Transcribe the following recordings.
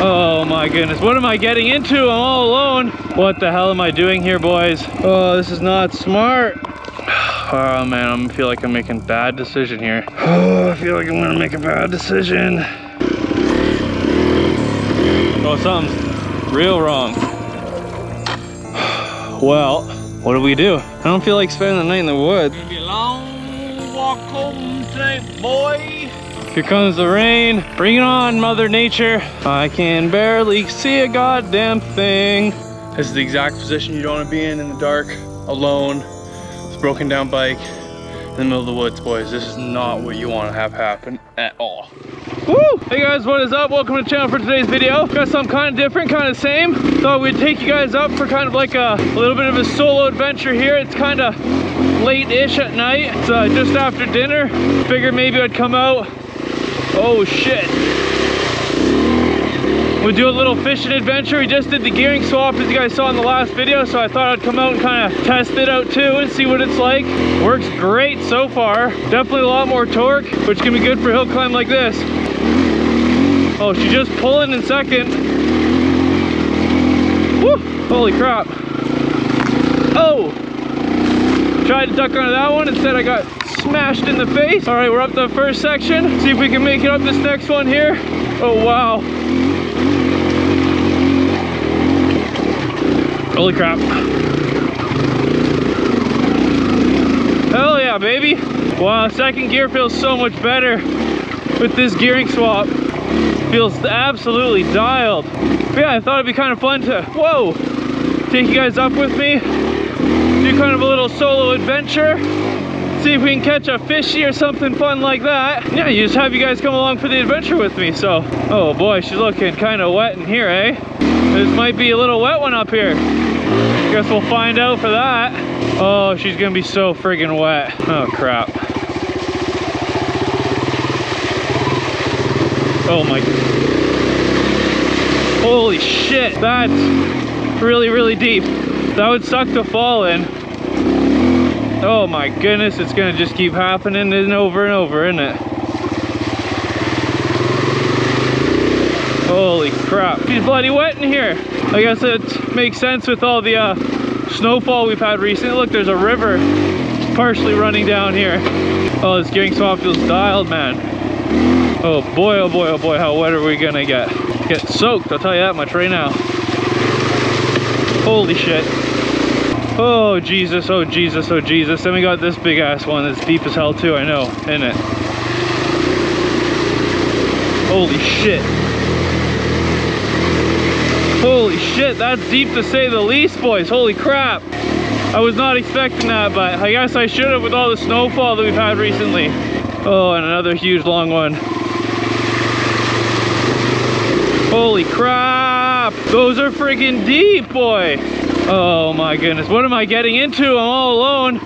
Oh my goodness, what am I getting into? I'm all alone. What the hell am I doing here, boys? Oh, this is not smart. Oh man, I feel like I'm making bad decision here. Oh, I feel like I'm gonna make a bad decision. Oh, something's real wrong. Well, what do we do? I don't feel like spending the night in the woods. Be a long walk home. Here comes the rain. Bring it on, Mother Nature. I can barely see a goddamn thing. This is the exact position you don't want to be in in the dark, alone, with a broken down bike, in the middle of the woods, boys. This is not what you want to have happen at all. Woo! Hey guys, what is up? Welcome to the channel for today's video. Got something kind of different, kind of same. Thought we'd take you guys up for kind of like a, a little bit of a solo adventure here. It's kind of late-ish at night. It's uh, just after dinner. Figured maybe I'd come out. Oh shit. We'll do a little fishing adventure. We just did the gearing swap as you guys saw in the last video, so I thought I'd come out and kind of test it out too and see what it's like. Works great so far. Definitely a lot more torque, which can be good for hill climb like this. Oh, she's just pulling in second. Woo! Holy crap. Oh! Tried to duck under that one, instead I got smashed in the face. All right, we're up the first section. See if we can make it up this next one here. Oh, wow. Holy crap. Hell yeah, baby. Wow, second gear feels so much better with this gearing swap. Feels absolutely dialed. But yeah, I thought it'd be kind of fun to, whoa, take you guys up with me. Do kind of a little solo adventure. See if we can catch a fishy or something fun like that. Yeah, you just have you guys come along for the adventure with me. So, oh boy, she's looking kind of wet in here, eh? This might be a little wet one up here. Guess we'll find out for that. Oh, she's gonna be so friggin' wet. Oh crap. Oh my. Holy shit, that's really, really deep. That would suck to fall in. Oh my goodness, it's gonna just keep happening and over and over, isn't it? Holy crap. She's bloody wet in here. I guess it makes sense with all the uh, snowfall we've had recently. Look, there's a river partially running down here. Oh, this gearing swap feels dialed, man. Oh boy, oh boy, oh boy, how wet are we gonna get? Get soaked, I'll tell you that much right now. Holy shit. Oh Jesus, oh Jesus, oh Jesus. Then we got this big ass one that's deep as hell too, I know, in it. Holy shit. Holy shit, that's deep to say the least, boys. Holy crap. I was not expecting that, but I guess I should have with all the snowfall that we've had recently. Oh, and another huge long one. Holy crap. Those are freaking deep, boy. Oh my goodness, what am I getting into? I'm all alone.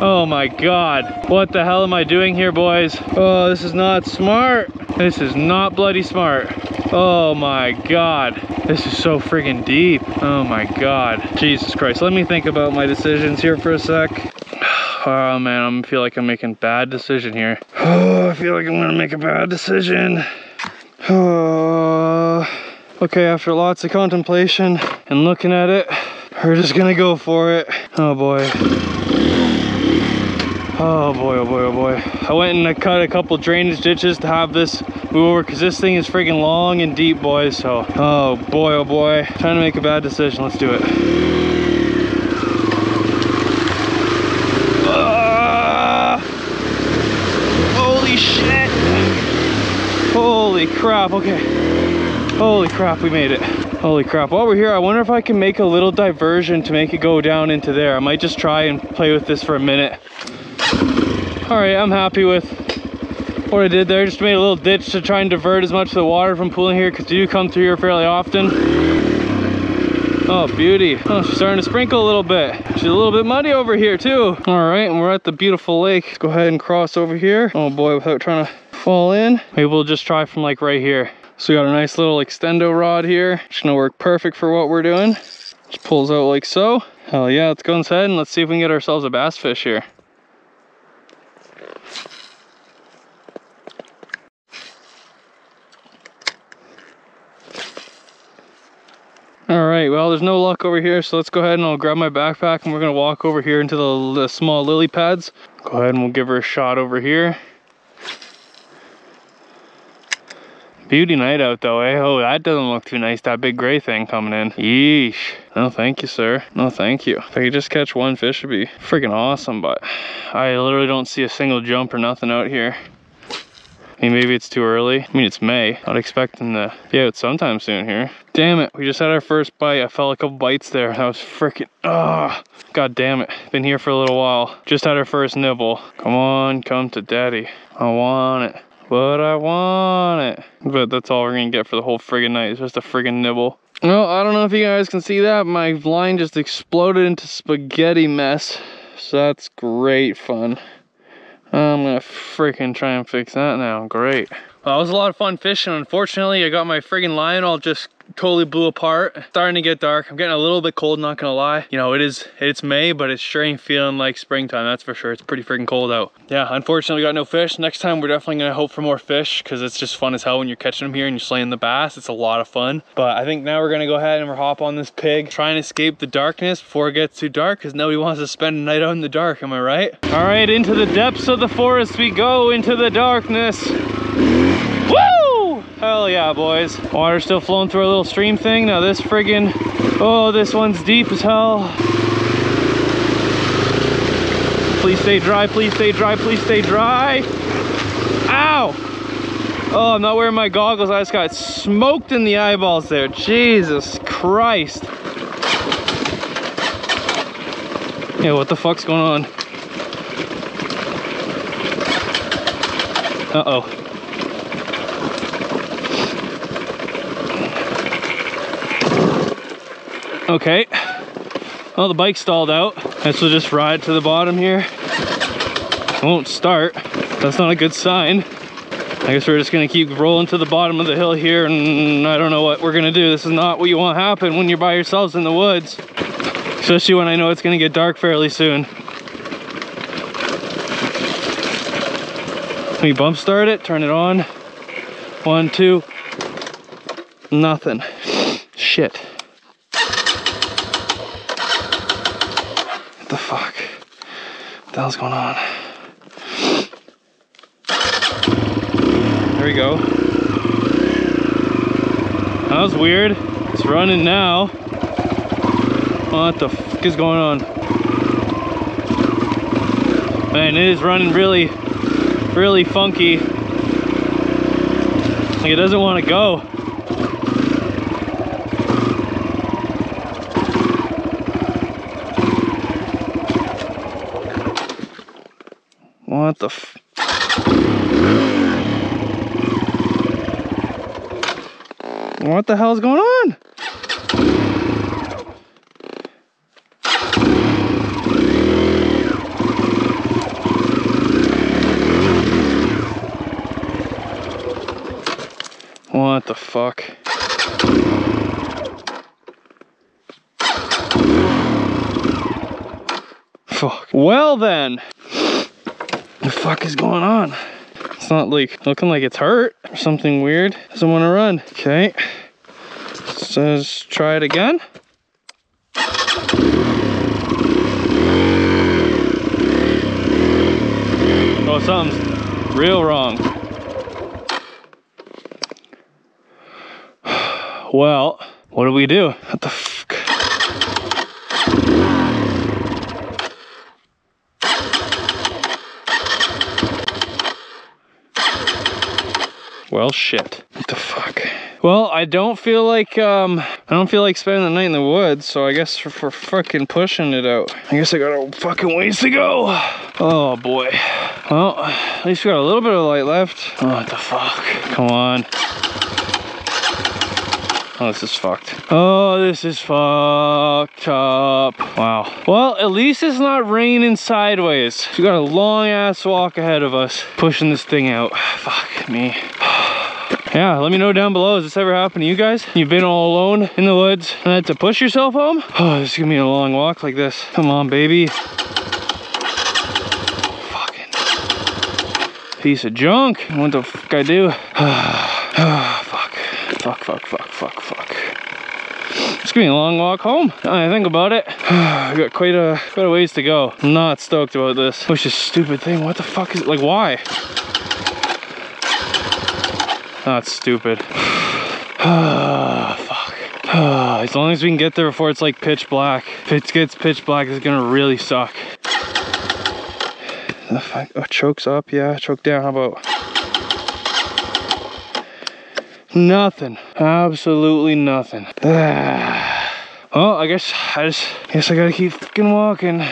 Oh my God. What the hell am I doing here, boys? Oh, this is not smart. This is not bloody smart. Oh my God. This is so friggin' deep. Oh my God. Jesus Christ. Let me think about my decisions here for a sec. Oh man, I feel like I'm making bad decision here. Oh, I feel like I'm gonna make a bad decision. Oh. Okay, after lots of contemplation and looking at it, we're just gonna go for it. Oh boy. Oh boy, oh boy, oh boy. I went and I cut a couple drainage ditches to have this move over because this thing is freaking long and deep, boys. So, oh boy, oh boy. Trying to make a bad decision. Let's do it. Ah! holy shit. Holy crap, okay. Holy crap, we made it. Holy crap, while we're here, I wonder if I can make a little diversion to make it go down into there. I might just try and play with this for a minute. All right, I'm happy with what I did there. Just made a little ditch to try and divert as much of the water from pooling here because you do come through here fairly often. Oh, beauty. Oh, she's starting to sprinkle a little bit. She's a little bit muddy over here too. All right, and we're at the beautiful lake. Let's go ahead and cross over here. Oh boy, without trying to fall in. Maybe we'll just try from like right here. So we got a nice little extendo rod here. It's gonna work perfect for what we're doing. Just pulls out like so. Hell yeah, let's go inside and let's see if we can get ourselves a bass fish here. All right, well, there's no luck over here, so let's go ahead and I'll grab my backpack and we're gonna walk over here into the, the small lily pads. Go ahead and we'll give her a shot over here. Beauty night out though, eh? Oh, that doesn't look too nice, that big gray thing coming in. Yeesh. No, thank you, sir. No, thank you. If I could just catch one fish, it'd be freaking awesome, but I literally don't see a single jump or nothing out here. I mean, maybe it's too early. I mean, it's May. Not expecting to be out sometime soon here. Damn it, we just had our first bite. I felt a couple bites there. That was freaking, ah, god damn it. Been here for a little while. Just had our first nibble. Come on, come to daddy. I want it. But I want it. But that's all we're gonna get for the whole friggin' night. It's just a friggin' nibble. Well, I don't know if you guys can see that. My line just exploded into spaghetti mess. So that's great fun. I'm gonna freaking try and fix that now. Great. Uh, well, that was a lot of fun fishing. Unfortunately, I got my friggin' line all just totally blew apart. Starting to get dark. I'm getting a little bit cold, not gonna lie. You know, it is, it's May, but it's sure ain't feeling like springtime, that's for sure. It's pretty freaking cold out. Yeah, unfortunately, got no fish. Next time, we're definitely gonna hope for more fish because it's just fun as hell when you're catching them here and you're slaying the bass. It's a lot of fun. But I think now we're gonna go ahead and we're hop on this pig, try and escape the darkness before it gets too dark because nobody wants to spend a night out in the dark, am I right? All right, into the depths of the forest we go, into the darkness. Hell yeah, boys. Water still flowing through a little stream thing. Now this friggin', oh, this one's deep as hell. Please stay dry, please stay dry, please stay dry. Ow! Oh, I'm not wearing my goggles. I just got smoked in the eyeballs there. Jesus Christ. Yeah, what the fuck's going on? Uh-oh. Okay. Well, the bike stalled out. Guess we'll just ride to the bottom here. Won't start. That's not a good sign. I guess we're just gonna keep rolling to the bottom of the hill here and I don't know what we're gonna do. This is not what you want to happen when you're by yourselves in the woods. Especially when I know it's gonna get dark fairly soon. Can we bump start it? Turn it on. One, two. Nothing. Shit. The fuck? What the hell's going on? There we go. That was weird. It's running now. What the fuck is going on? Man, it is running really, really funky. Like it doesn't want to go. What the f- What the hell's going on? What the fuck? Fuck. Well then. Fuck is going on? It's not like looking like it's hurt or something weird. Doesn't want to run. Okay. So let's try it again. Oh, something's real wrong. Well, what do we do? What the fuck? Well, shit. What the fuck? Well, I don't feel like, um, I don't feel like spending the night in the woods, so I guess we're, we're fucking pushing it out. I guess I got a fucking ways to go. Oh, boy. Well, at least we got a little bit of light left. Oh, what the fuck? Come on. Oh, this is fucked. Oh, this is fucked up. Wow. Well, at least it's not raining sideways. We got a long ass walk ahead of us pushing this thing out. Fuck me. Yeah, let me know down below. Has this ever happened to you guys? You've been all alone in the woods and had to push yourself home? Oh, this is gonna be a long walk like this. Come on, baby. Fucking piece of junk. What the fuck I do? fuck. Fuck, fuck, fuck, fuck, fuck. It's gonna be a long walk home. I think about it. I got quite a quite a ways to go. I'm not stoked about this. Which is a stupid thing. What the fuck is it? Like why? That's stupid. Fuck. As long as we can get there before it's like pitch black. If it gets pitch black, it's gonna really suck. The fuck? Oh, chokes up, yeah. Choke down. How about? Nothing. Absolutely nothing. well, I guess I just guess I gotta keep fucking walking.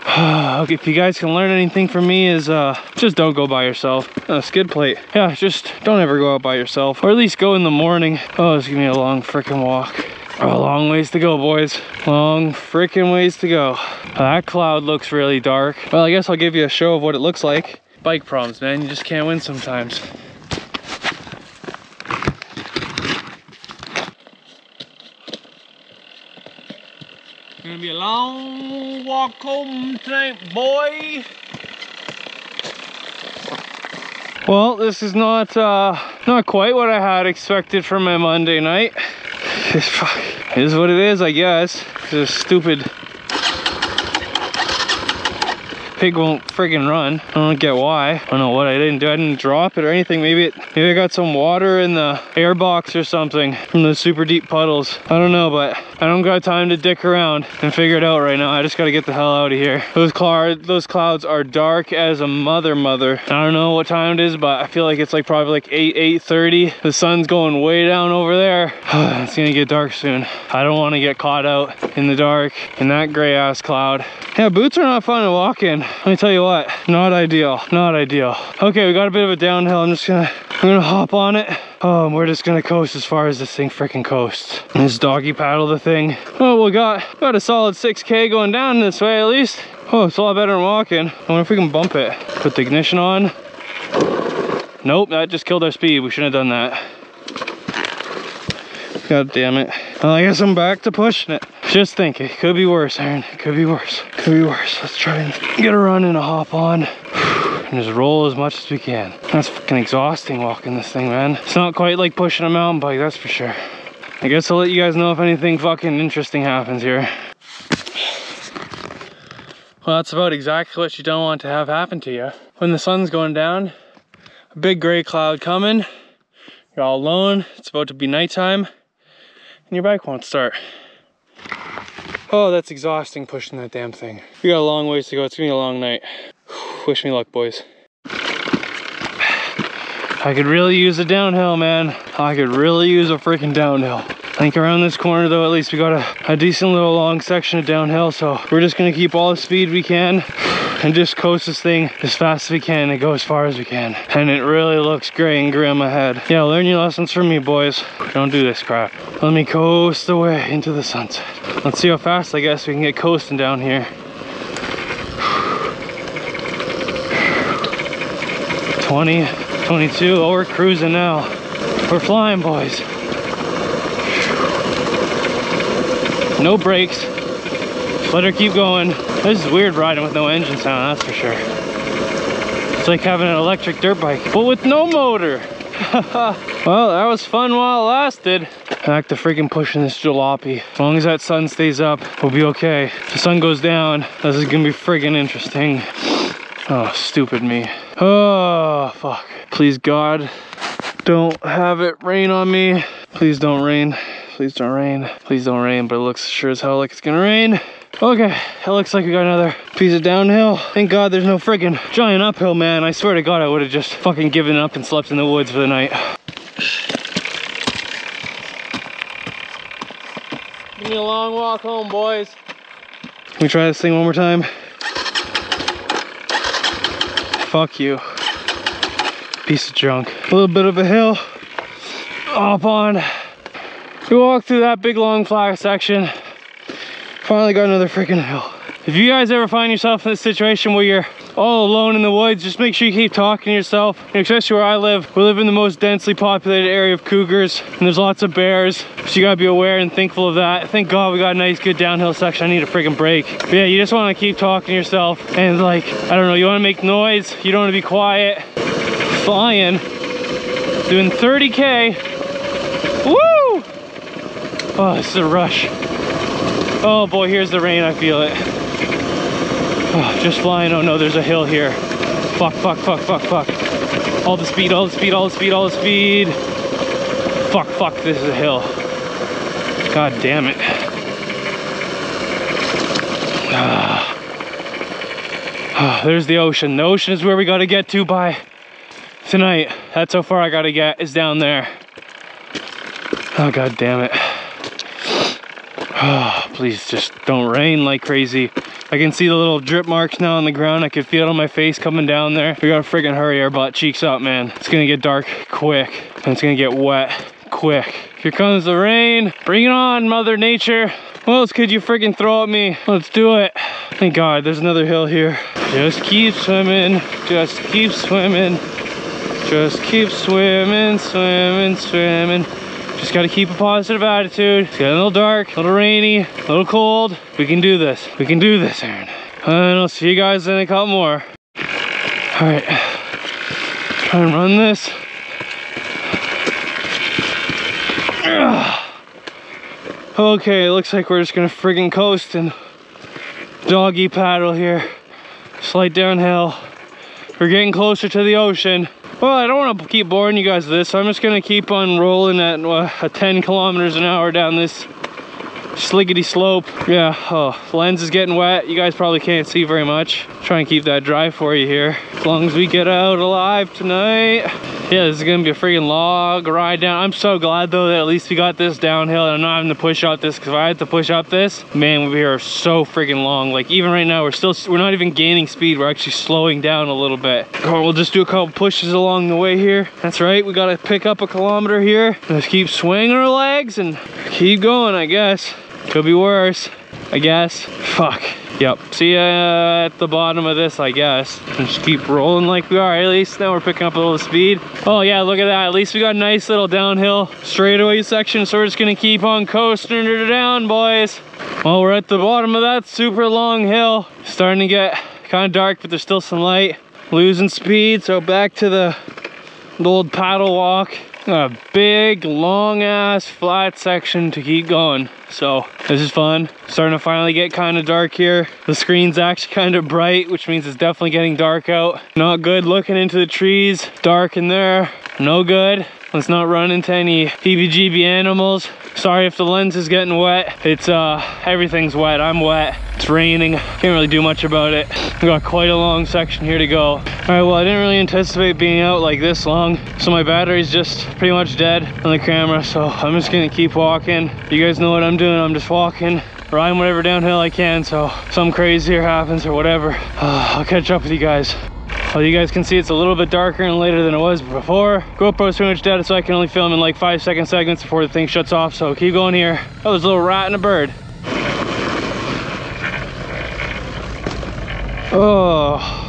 if you guys can learn anything from me is uh just don't go by yourself. Uh, skid plate. Yeah, just don't ever go out by yourself. Or at least go in the morning. Oh, it's gonna be a long freaking walk. Oh, long ways to go, boys. Long freaking ways to go. That cloud looks really dark. Well, I guess I'll give you a show of what it looks like. Bike problems, man. You just can't win sometimes. Gonna be a long walk home tonight, boy. Well, this is not uh, not quite what I had expected for my Monday night. It is what it is, I guess. This stupid pig won't friggin' run. I don't get why. I don't know what I didn't do. I didn't drop it or anything. Maybe it, maybe I got some water in the air box or something from the super deep puddles. I don't know, but I don't got time to dick around and figure it out right now. I just gotta get the hell out of here. Those cloud, those clouds are dark as a mother mother. I don't know what time it is, but I feel like it's like probably like 8, 8.30. The sun's going way down over there. it's gonna get dark soon. I don't wanna get caught out in the dark in that gray ass cloud. Yeah, boots are not fun to walk in. Let me tell you what, not ideal, not ideal. Okay, we got a bit of a downhill. I'm just gonna, I'm gonna hop on it. Oh, and we're just gonna coast as far as this thing freaking coasts. And this doggy paddle the thing. Oh, we got, got a solid 6K going down this way at least. Oh, it's a lot better than walking. I wonder if we can bump it. Put the ignition on. Nope, that just killed our speed. We shouldn't have done that. God damn it. Well, I guess I'm back to pushing it. Just think, it could be worse, Aaron. It could be worse. Could be worse. Let's try and get a run and a hop on. And just roll as much as we can. That's fucking exhausting walking this thing, man. It's not quite like pushing a mountain bike, that's for sure. I guess I'll let you guys know if anything fucking interesting happens here. Well, that's about exactly what you don't want to have happen to you. When the sun's going down, a big gray cloud coming, you're all alone, it's about to be nighttime, and your bike won't start. Oh, that's exhausting pushing that damn thing. We got a long ways to go. It's gonna be a long night. Wish me luck, boys. I could really use a downhill, man. I could really use a freaking downhill. I think around this corner though, at least we got a, a decent little long section of downhill. So we're just gonna keep all the speed we can and just coast this thing as fast as we can and go as far as we can. And it really looks gray and grim ahead. Yeah, learn your lessons from me, boys. Don't do this crap. Let me coast away into the sunset. Let's see how fast I guess we can get coasting down here. 20, 22, oh, we're cruising now. We're flying, boys. No brakes. Let her keep going. This is weird riding with no engine sound, that's for sure. It's like having an electric dirt bike, but with no motor. well, that was fun while it lasted. Back to freaking pushing this jalopy. As long as that sun stays up, we'll be okay. If the sun goes down, this is gonna be friggin' interesting. Oh, stupid me. Oh, fuck. Please, God, don't have it rain on me. Please don't rain. Please don't rain. Please don't rain, but it looks sure as hell like it's gonna rain. Okay, it looks like we got another piece of downhill. Thank God there's no friggin' giant uphill, man. I swear to God, I would have just fucking given up and slept in the woods for the night. Give me a long walk home, boys. Can we try this thing one more time? Fuck you. Piece of junk. A little bit of a hill. Hop on. We walked through that big long flat section. Finally got another freaking hill. If you guys ever find yourself in a situation where you're all alone in the woods, just make sure you keep talking to yourself. And especially where I live, we live in the most densely populated area of cougars and there's lots of bears. So you gotta be aware and thankful of that. Thank God we got a nice good downhill section. I need a freaking break. But yeah, you just wanna keep talking to yourself and like, I don't know, you wanna make noise, you don't wanna be quiet. Flying, doing 30K. Woo! Oh, this is a rush. Oh boy, here's the rain, I feel it. Oh, just flying, oh no, there's a hill here. Fuck, fuck, fuck, fuck, fuck. All the speed, all the speed, all the speed, all the speed. Fuck, fuck, this is a hill. God damn it. Ah. Ah, there's the ocean. The ocean is where we gotta get to by tonight. That's how far I gotta get, is down there. Oh, god damn it. Oh, please just don't rain like crazy. I can see the little drip marks now on the ground. I can feel it on my face coming down there. We gotta friggin' hurry our butt cheeks up, man. It's gonna get dark quick and it's gonna get wet quick. Here comes the rain. Bring it on, Mother Nature. What else could you friggin' throw at me? Let's do it. Thank God, there's another hill here. Just keep swimming, just keep swimming. Just keep swimming, swimming, swimming. Just gotta keep a positive attitude. It's getting a little dark, a little rainy, a little cold. We can do this. We can do this, Aaron. And I'll see you guys in a couple more. All right, try and run this. Okay, it looks like we're just gonna friggin' coast and doggy paddle here. Slight downhill. We're getting closer to the ocean. Well, I don't want to keep boring you guys with this, so I'm just gonna keep on rolling at uh, 10 kilometers an hour down this sliggity slope. Yeah, oh, lens is getting wet. You guys probably can't see very much. Try and keep that dry for you here. As long as we get out alive tonight. Yeah, this is gonna be a freaking log ride down. I'm so glad though that at least we got this downhill and I'm not having to push out this because if I had to push up this, man, we are so freaking long. Like even right now, we're still, we're not even gaining speed. We're actually slowing down a little bit. Oh, we'll just do a couple pushes along the way here. That's right, we gotta pick up a kilometer here. Let's keep swinging our legs and keep going, I guess. Could be worse, I guess. Fuck. Yep, see ya at the bottom of this, I guess. Just keep rolling like we are. At least now we're picking up a little speed. Oh yeah, look at that. At least we got a nice little downhill straightaway section. So we're just gonna keep on coasting her down, boys. Well, we're at the bottom of that super long hill. Starting to get kind of dark, but there's still some light. Losing speed, so back to the, the old paddle walk a big long ass flat section to keep going. So this is fun. Starting to finally get kind of dark here. The screen's actually kind of bright which means it's definitely getting dark out. Not good looking into the trees. Dark in there. No good let's not run into any heebie-jeebie animals. Sorry if the lens is getting wet. It's uh everything's wet. I'm wet. It's raining. Can't really do much about it. We got quite a long section here to go. All right well i didn't really anticipate being out like this long. So my battery's just pretty much dead on the camera. So i'm just gonna keep walking. You guys know what i'm doing. I'm just walking. Riding whatever downhill i can. So some crazier happens or whatever. Uh, i'll catch up with you guys well, you guys can see it's a little bit darker and later than it was before. GoPro's pretty much dead, so I can only film in like five second segments before the thing shuts off. So keep going here. Oh, there's a little rat and a bird. Oh.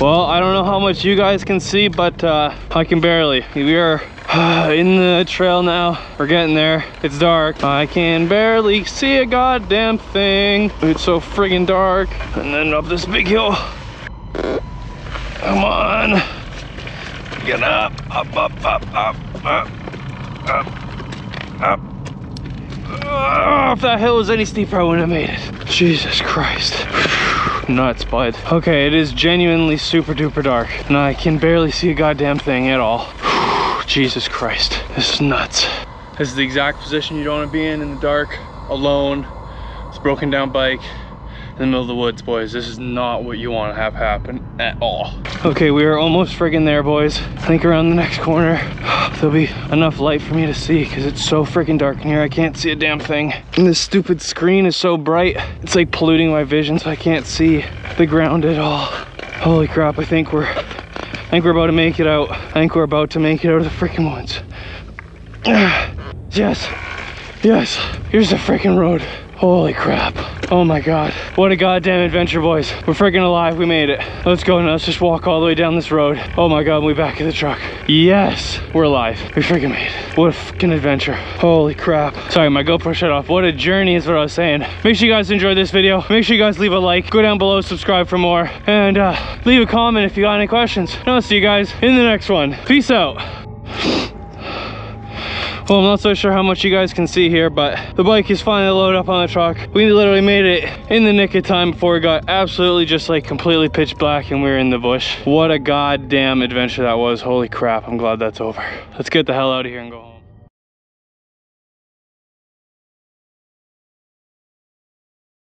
Well, I don't know how much you guys can see, but uh, I can barely. We are in the trail now. We're getting there. It's dark. I can barely see a goddamn thing. It's so friggin' dark. And then up this big hill. Come on. Get up, up, up, up, up, up, up, up. Oh, if that hill was any steeper, I wouldn't have made it. Jesus Christ. Nuts, bud. Okay, it is genuinely super duper dark. And I can barely see a goddamn thing at all. Jesus Christ, this is nuts. This is the exact position you don't want to be in in the dark, alone. It's broken down bike in the middle of the woods, boys. This is not what you want to have happen at all. Okay, we are almost friggin' there, boys. I think around the next corner, there'll be enough light for me to see because it's so freaking dark in here. I can't see a damn thing. And this stupid screen is so bright. It's like polluting my vision so I can't see the ground at all. Holy crap, I think we're think we're about to make it out. I think we're about to make it out of the freaking woods. Yes, yes, here's the freaking road. Holy crap. Oh my God. What a goddamn adventure, boys. We're freaking alive, we made it. Let's go now, let's just walk all the way down this road. Oh my God, we back in the truck. Yes, we're alive. We freaking made it. What a freaking adventure. Holy crap. Sorry, my GoPro shut off. What a journey is what I was saying. Make sure you guys enjoyed this video. Make sure you guys leave a like. Go down below, subscribe for more. And uh, leave a comment if you got any questions. And I'll see you guys in the next one. Peace out. Well, I'm not so sure how much you guys can see here, but the bike is finally loaded up on the truck. We literally made it in the nick of time before it got absolutely just like completely pitch black and we were in the bush. What a goddamn adventure that was. Holy crap, I'm glad that's over. Let's get the hell out of here and go home.